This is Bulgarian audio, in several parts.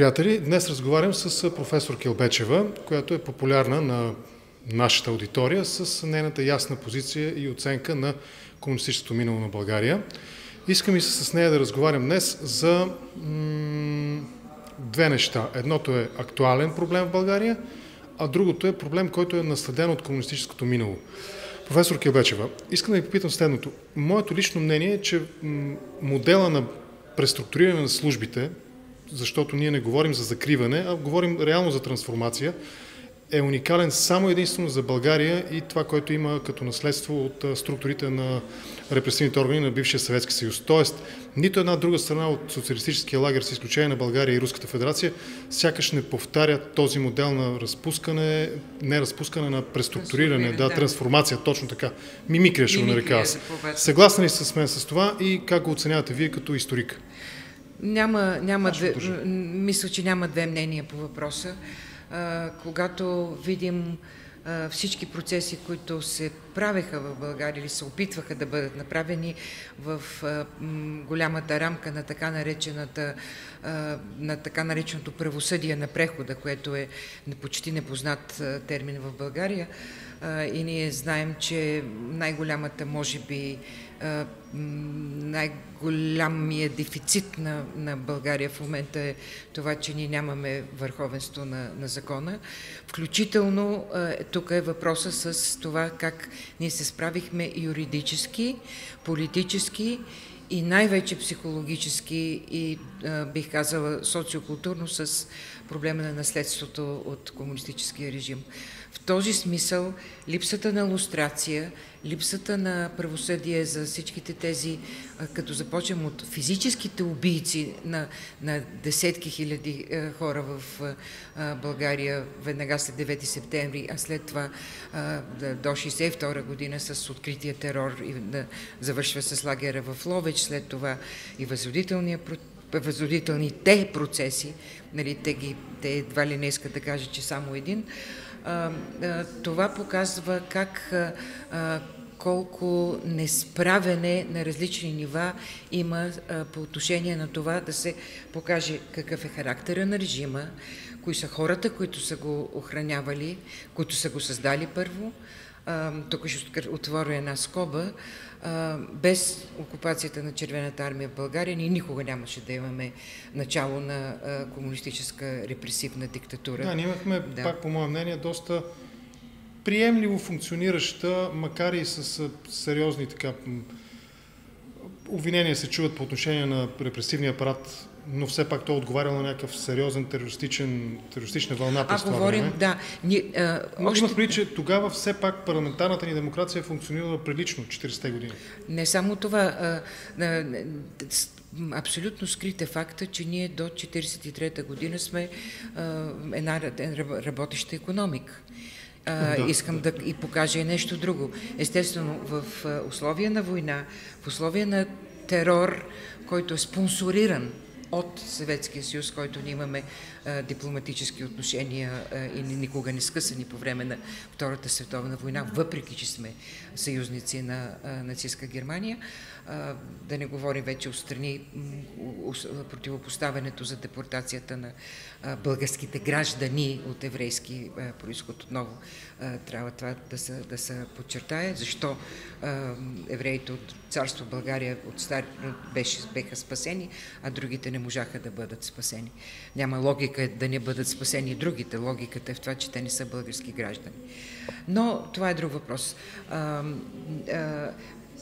Приятели, днес разговарям с професор Келбечева, която е популярна на нашата аудитория с нейната ясна позиция и оценка на комунистическото минало на България. Искам и с нея да разговарям днес за две неща. Едното е актуален проблем в България, а другото е проблем, който е наследен от комунистическото минало. Професор Келбечева, искам да ви попитам следното. Моето лично мнение е, че модела на преструктуриране на службите, защото ние не говорим за закриване, а говорим реално за трансформация, е уникален само единствено за България и това, което има като наследство от структурите на репресивните органи на бившия Съветски съюз. Тоест, нито една друга страна от социалистическия лагер, с изключение на България и Руската федерация, сякаш не повтаря този модел на разпускане, не разпускане на преструктуриране, да, да, трансформация, точно така. Мимикрия ще го нарека аз. Съгласна ли с мен с това и как го оценявате вие като историк? Няма, няма две, мисля, че няма две мнения по въпроса. Когато видим всички процеси, които се правеха в България или се опитваха да бъдат направени в голямата рамка на така наречената на така нареченото правосъдие на прехода, което е почти непознат термин в България. И ние знаем, че най-голямата, може би, най-голямия дефицит на, на България в момента е това, че ние нямаме върховенство на, на закона. Включително тук е въпроса с това как ние се справихме юридически, политически и най-вече психологически и бих казала социокултурно с проблема на наследството от комунистическия режим. В този смисъл липсата на лустрация, липсата на правосъдие за всичките тези, като започнем от физическите убийци на, на десетки хиляди хора в България веднага след 9 септември, а след това до 62 година с открития терор и да завършва с лагера в Ловеч, след това и възродителния възродителните процеси, нали, те, ги, те едва ли не искат да кажат, че само един, това показва как колко несправене на различни нива има а, по отношение на това да се покаже какъв е характера на режима, кои са хората, които са го охранявали, които са го създали първо. Тук ще отворя една скоба без окупацията на Червената армия в България ние никога нямаше да имаме начало на комунистическа репресивна диктатура. Да, ние имахме, да. пак по мое мнение, доста приемливо функционираща, макар и с сериозни така обвинения се чуват по отношение на репресивния апарат но все пак той отговарял на някакъв сериозен терористичен, терористична вълна през това говорим, време. Да, ни, а, още... Имах преди, че тогава все пак парламентарната ни демокрация е функционирала прилично 40-те години. Не само това. А, а, абсолютно скрит е факта, че ние до 1943 година сме а, една работеща економика. А, да, искам да. да и покажа и нещо друго. Естествено, в условия на война, в условия на терор, който е спонсориран от Съветския съюз, който ние имаме дипломатически отношения и никога не скъсани по време на Втората световна война, въпреки че сме съюзници на нацистска Германия. Да не говорим вече от страни противопоставянето за депортацията на българските граждани от еврейски происход отново трябва това да се, да се подчертае. Защо евреите от царство България от стар беше, беха спасени, а другите не можаха да бъдат спасени. Няма логика да не бъдат спасени другите. Логиката е в това, че те не са български граждани. Но това е друг въпрос. А, а,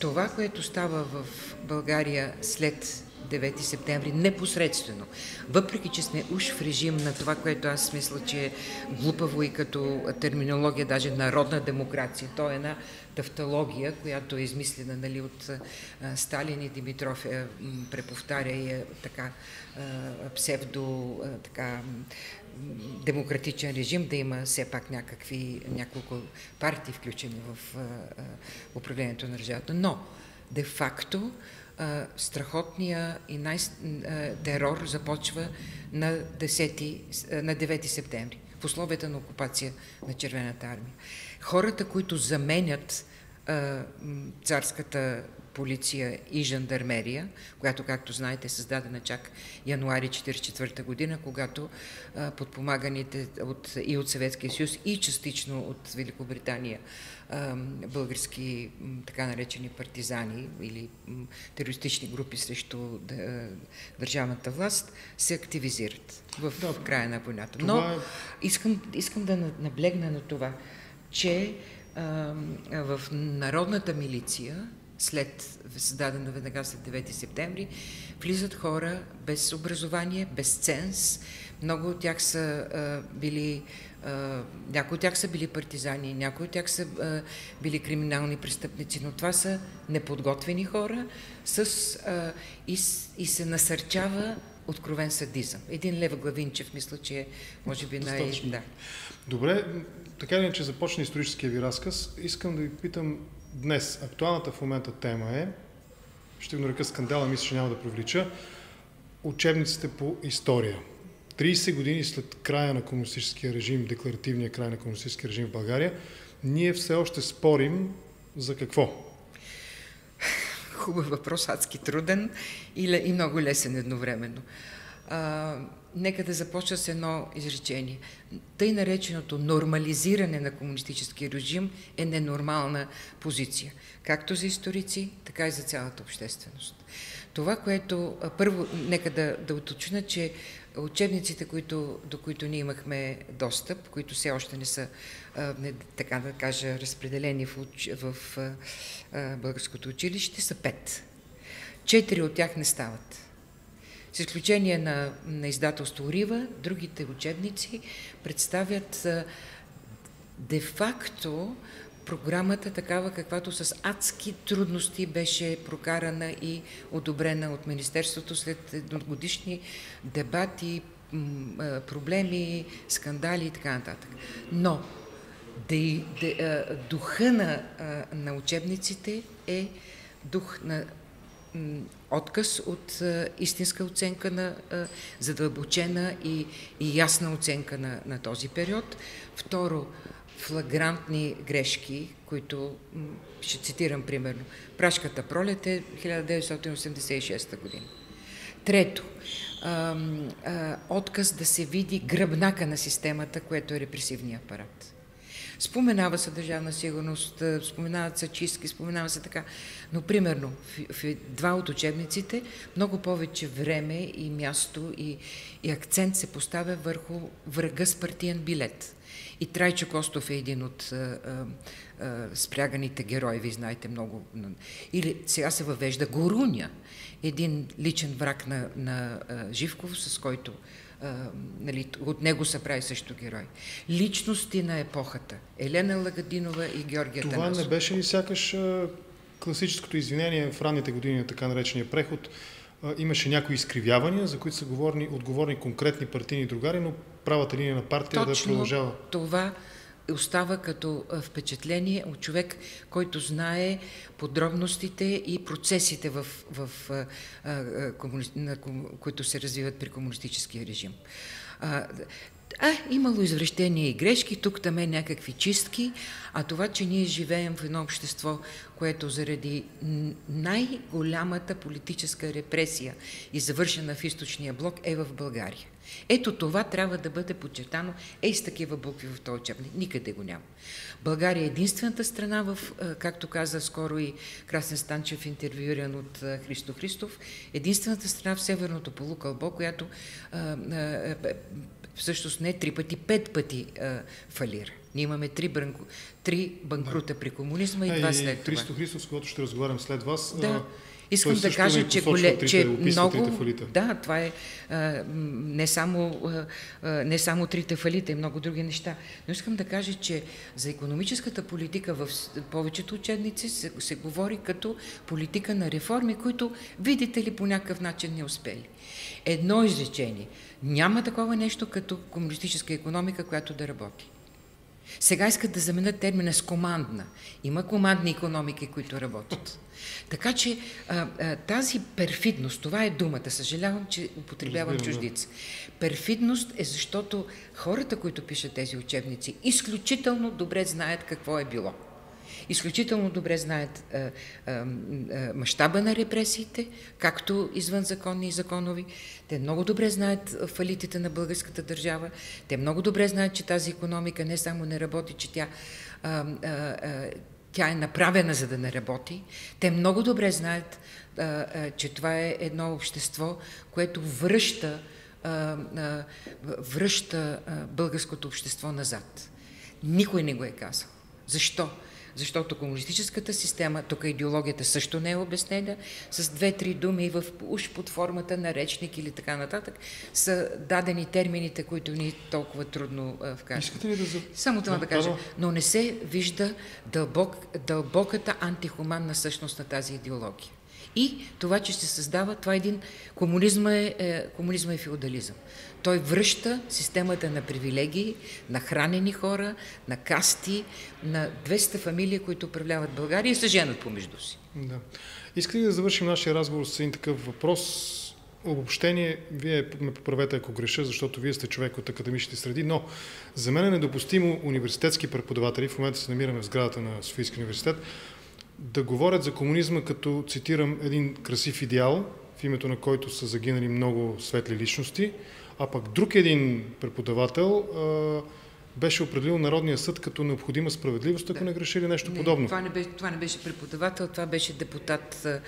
това, което става в България след 9 септември непосредствено. Въпреки, че сме уж в режим на това, което аз мисля, че е глупаво и като терминология, даже народна демокрация. То е една тавтология, която е измислена нали, от Сталин и Димитров е, преповтаря и е така а, псевдо а, така, демократичен режим, да има все пак някакви, няколко партии включени в а, а, управлението на държавата. Но, де-факто, страхотния и най-терор започва на, 10, на 9 септември, в условията на окупация на Червената армия. Хората, които заменят царската полиция и жандармерия, която, както знаете, е създадена чак януари 1944 година, когато а, подпомаганите от, и от Съветския съюз, и частично от Великобритания а, български така наречени партизани или терористични групи срещу държавната власт се активизират в, да, края на войната. Но е... искам, искам да наблегна на това, че в народната милиция, след създадена веднага след 9 септември, влизат хора без образование, без ценз. Много от тях са а, били, а, някои от тях са били партизани, някои от тях са а, били криминални престъпници, но това са неподготвени хора с, а, и, и се насърчава откровен садизъм. Един Лев Главинчев, мисля, че е, може би, най... Да. Добре, така или иначе започна историческия ви разказ. Искам да ви питам днес. Актуалната в момента тема е, ще го нарека скандала, мисля, че няма да привлича, учебниците по история. 30 години след края на комунистическия режим, декларативния край на комунистическия режим в България, ние все още спорим за какво? Хубав въпрос, адски труден и, и много лесен едновременно. А, нека да започна с едно изречение. Тъй нареченото нормализиране на комунистическия режим е ненормална позиция, както за историци, така и за цялата общественост. Това, което първо, нека да, да уточня, че учебниците, които, до които ние имахме достъп, които все още не са, не, така да кажа, разпределени в, в, в българското училище, са пет. Четири от тях не стават. С изключение на, на издателство Рива, другите учебници представят де-факто програмата такава, каквато с адски трудности беше прокарана и одобрена от Министерството след едногодишни дебати, проблеми, скандали и така нататък. Но де, де, духа на, на учебниците е дух на отказ от истинска оценка на задълбочена и, и ясна оценка на, на този период. Второ, флагрантни грешки, които, ще цитирам примерно, Прашката пролет е 1986 година. Трето, отказ да се види гръбнака на системата, което е репресивния апарат. Споменава се държавна сигурност, споменават се чистки, споменава се така. Но, примерно, в, в два от учебниците много повече време и място и, и акцент се поставя върху врага с партиен билет. И Трайчо Костов е един от а, а, спряганите герои, ви знаете много. Или сега се въвежда Горуня, един личен враг на, на а, Живков, с който а, нали, от него се прави също герой. Личности на епохата. Елена Лагадинова и Георгия Това Танасов. не беше ли сякаш класическото извинение в ранните години на така наречения преход? Имаше някои изкривявания, за които са говорни, отговорни конкретни партийни другари, но правата линия на партия Точно да продължава. това остава като впечатление от човек, който знае подробностите и процесите, в, в, комуни... на, които се развиват при комунистическия режим. А, а, имало извращения и грешки, тук там е някакви чистки, а това, че ние живеем в едно общество, което заради най-голямата политическа репресия и завършена в източния блок е в България. Ето това трябва да бъде подчертано ей с такива букви в този учебник. Никъде го няма. България е единствената страна, в, както каза скоро и Красен Станчев, интервюиран от Христо Христов, единствената страна в Северното полукълбо, която а, а, всъщност не три пъти, пет пъти а, фалира. Ние имаме три, бранко, три банкрута при комунизма и два след това. Христо Христов, с когото ще разговарям след вас, да. Искам да кажа, че, голе, че много... Да, това е а, не, само, а, не само трите фалита и много други неща. Но искам да кажа, че за економическата политика в повечето учебници се, се говори като политика на реформи, които, видите ли, по някакъв начин не успели. Едно изречение. Няма такова нещо като комунистическа економика, която да работи. Сега искат да заменят термина с командна. Има командни економики, които работят. Така че а, а, тази перфидност, това е думата, съжалявам, че употребявам чуждица. Перфидност е защото хората, които пишат тези учебници, изключително добре знаят какво е било. Изключително добре знаят мащаба на репресиите, както извънзаконни и законови. Те много добре знаят фалитите на българската държава. Те много добре знаят, че тази економика не само не работи, че тя а, а, а, тя е направена за да не работи. Те много добре знаят, а, а, че това е едно общество, което връща, а, а, връща а, българското общество назад. Никой не го е казал. Защо? Защото комунистическата система, тук идеологията също не е обяснена, с две-три думи в, уж под формата на речник или така нататък, са дадени термините, които ни толкова трудно ли да... Само това да, да кажа. Но не се вижда дълбок, дълбоката антихуманна същност на тази идеология. И това, че се създава, това е един... Комунизма е, е, комунизма е феодализъм. Той връща системата на привилегии, на хранени хора, на касти, на 200 фамилии, които управляват България и се женат помежду си. Да. Искам да завършим нашия разговор с един такъв въпрос. Обобщение, вие ме поправете ако греша, защото вие сте човек от академичните среди, но за мен е недопустимо университетски преподаватели, в момента се намираме в сградата на Софийския университет, да говорят за комунизма като, цитирам, един красив идеал, в името на който са загинали много светли личности, а пък друг един преподавател а, беше определил Народния съд като необходима справедливост, ако да. не грешили нещо не, подобно. Това не, беше, това не беше преподавател, това беше депутат. А,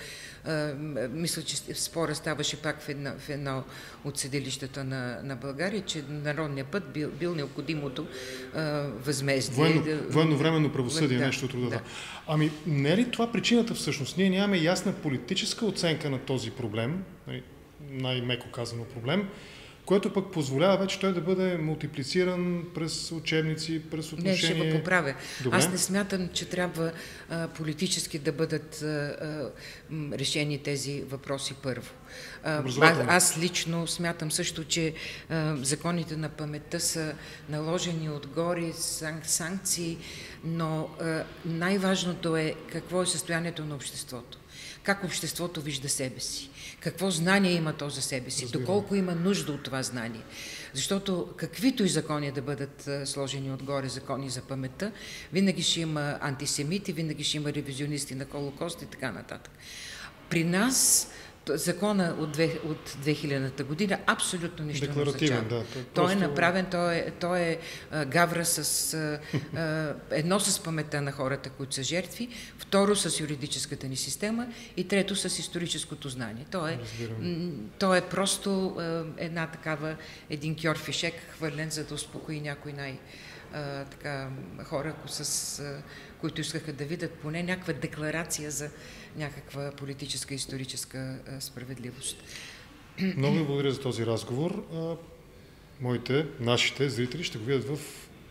а, мисля, че спора ставаше пак в, една, в едно от съдилищата на, на България, че Народния път бил, бил необходимото а, възмездие. Военно, да, военновременно правосъдие, да, нещо от рода. Да. Ами, не е ли това причината всъщност? Ние нямаме ясна политическа оценка на този проблем, нали, най-меко казано проблем, което пък позволява вече той да бъде мултиплициран през учебници, през отношения. Не, ще го поправя. Добре. Аз не смятам, че трябва а, политически да бъдат а, а, решени тези въпроси първо. А, аз лично смятам също, че а, законите на паметта са наложени отгоре сан, санкции, но най-важното е какво е състоянието на обществото как обществото вижда себе си, какво знание има то за себе си, доколко има нужда от това знание. Защото каквито и закони да бъдат сложени отгоре, закони за паметта, винаги ще има антисемити, винаги ще има ревизионисти на Холокост и така нататък. При нас закона от, две, от 2000-та година абсолютно нищо не означава. Да, той, той просто... е направен, той е, той е гавра с а, едно с паметта на хората, които са жертви, второ с юридическата ни система и трето с историческото знание. Той е, той е просто а, една такава, един кьорфишек хвърлен, за да успокои някой най- а, така, хора, с, а, които искаха да видят поне някаква декларация за някаква политическа, историческа а, справедливост. Много ви благодаря за този разговор. Моите, нашите зрители ще го видят в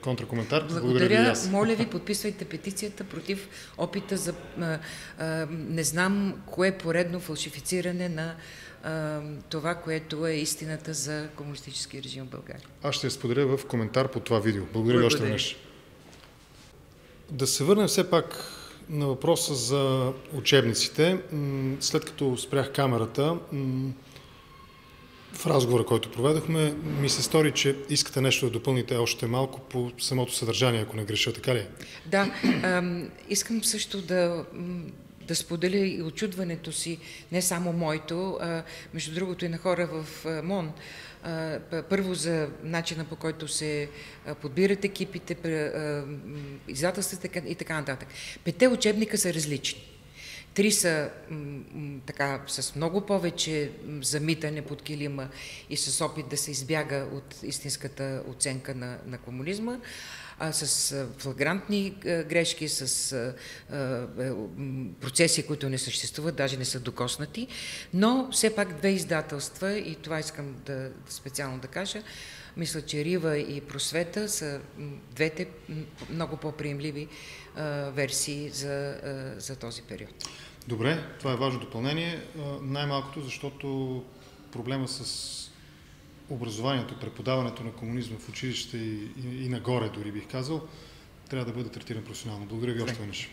контракоментар. Благодаря, благодаря ви аз. Моля ви, подписвайте петицията против опита за а, а, не знам кое поредно фалшифициране на а, това, което е истината за комунистически режим в България. Аз ще я споделя в коментар по това видео. Благодаря ви още веднъж. Да се върнем все пак на въпроса за учебниците. След като спрях камерата, в разговора, който проведохме, ми се стори, че искате нещо да допълните още малко по самото съдържание, ако не греша, така ли? Да, искам също да да споделя и очудването си, не само моето, а между другото и на хора в МОН. Първо за начина по който се подбират екипите, издателствата и така нататък. Пете учебника са различни. Три са така с много повече замитане под килима и с опит да се избяга от истинската оценка на, на комунизма а, с флагрантни грешки, с а, процеси, които не съществуват, даже не са докоснати, но все пак две издателства, и това искам да, специално да кажа, мисля, че Рива и Просвета са двете много по-приемливи версии за, за този период. Добре, това е важно допълнение. Най-малкото, защото проблема с образованието, преподаването на комунизма в училище и, и, и нагоре, дори бих казал, трябва да бъде третиран професионално. Благодаря ви още веднъж.